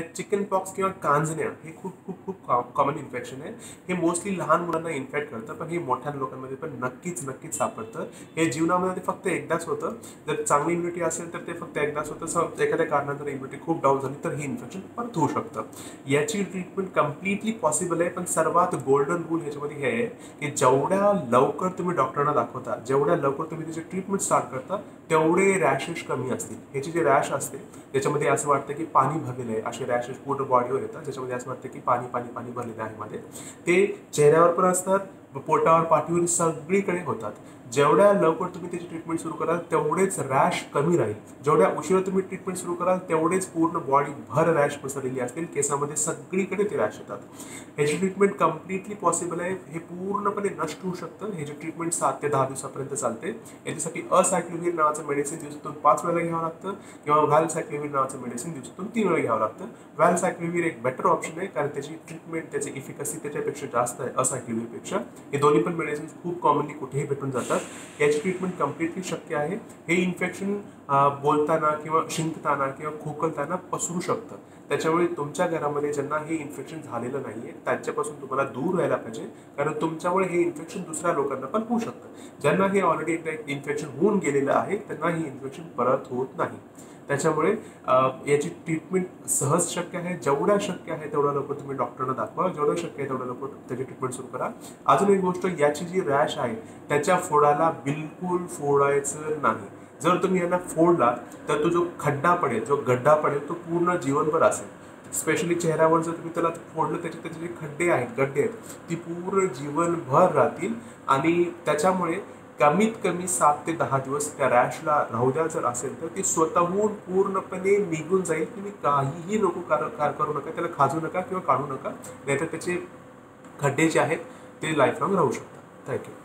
Chicken pox किंवा कांजण्या हे खूप खूप खूप कॉमन इन्फेक्शन आहे. हे मोस्टली लहान मुलांना इन्फेक्ट करतं पण हे मोठ्या लोकांमध्ये पण नक्कीच नक्कीच सापडतं. हे जीवनामध्ये ते फक्त एकदाच होतं. जर चांगली इम्युनिटी असेल तर ते फक्त एकदाच होतं. एखाद्या कारणानंतर इम्युनिटी खूप डाऊन झाली तर हे इन्फेक्शन परत होऊ शकतं. याची ट्रीटमेंट कम्प्लिटली पॉसिबल आहे पण सर्वात गोल्डन रूल ह्याच्यामध्ये हे आहे की जेवढ्या लवकर तुम्ही डॉक्टरांना दाखवता जेवढ्या लवकर तुम्ही त्याची ट्रीटमेंट स्टार्ट करता तेवढे रॅशेस कमी असतील. ह्याची जे रॅश असते त्याच्यामध्ये असं वाटतं की पाणी भरलेलं आहे असे रॅशेस पूर्ण बॉडीवर येतात ज्याच्यामध्ये असं वाटतं की पाणी पाणी पाणी भरलेलं आहे मध्ये. ते चेहऱ्यावर पण असतात पोटावर पाठीवर सगळीकडे होतात. जेवढ्या लवकर तुम्ही त्याची ट्रीटमेंट सुरू कराल तेवढेच रॅश कमी राहील. जेवढ्या उशिरा तुम्ही ट्रीटमेंट सुरू कराल तेवढेच पूर्ण बॉडी भर रॅश पसरलेली असतील. केसामध्ये सगळीकडे ते रॅश येतात. ह्याची ट्रीटमेंट कम्प्लिटली पॉसिबल आहे हे पूर्णपणे नष्ट होऊ शकतं. ह्याची ट्रीटमेंट सात ते दहा दिवसापर्यंत चालते. याच्यासाठी असायक्लोव्हिर नावाचं मेडिसिन दिवसातून पाच वेळा घ्यावं लागतं किंवा व्हॅलसायक्लोव्हिर नावाचं मेडिसिन दिवसातून तीन वेळा घ्यावं लागतं. व्हॅलसायक्लोव्हिर एक बेटर ऑप्शन आहे कारण त्याची ट्रीटमेंट त्याची इफिकसी त्याच्यापेक्षा जास्त आहे असायक्लोव्हिरपेक्षा हे दोन्ही पण मेडिसिन्स खूप कॉमनली कुठेही भेटून जातात. याची ट्रीटमेंट कम्प्लिटली शक्य आहे. हे इन्फेक्शन बोलताना किंवा शिंकताना किंवा खोकलताना पसरू शकतं. त्याच्यामुळे तुमच्या घरामध्ये ज्यांना हे इन्फेक्शन झालेलं नाही आहे त्यांच्यापासून तुम्हाला दूर राहायला पाहिजे. कारण तुमच्यामुळे हे इन्फेक्शन दुसऱ्या लोकांना पण होऊ शकतं. ज्यांना हे ऑलरेडी इन्फेक्शन होऊन गेलेलं आहे त्यांना हे इन्फेक्शन परत होत नाही. त्याच्यामुळे याची ट्रीटमेंट सहज शक्य आहे जेवढ्या शक्य आहे तेवढ्या लवकर तुम्ही डॉक्टरना दाखवा जेवढं शक्य आहे तेवढ्या लवकर त्याची ट्रीटमेंट सुरू करा. अजून एक गोष्ट याची जी रॅश आहे त्याच्या फोडाला बिलकुल फोडायचं नाही. जर तुम्ही यांना फोडला तर तो जो खड्डा पडेल जो गड्डा पडेल तो पूर्ण जीवनभर असेल. स्पेशली चेहऱ्यावर जर तुम्ही त्याला फोडलं त्याचे त्याचे जे खड्डे आहेत गड्डे आहेत ती पूर्ण जीवनभर राहतील आणि त्याच्यामुळे कमीत कमी सात ते दहा दिवस त्या रॅशला राहू द्या. जर असेल तर ती स्वतःहून पूर्णपणे निघून जाईल. तुम्ही काहीही नको कार कार करू नका. त्याला खाजू नका किंवा काढू नका. नाहीतर त्याचे खड्डे जे आहेत ते लाईफ लॉंग राहू शकतात. थँक्यू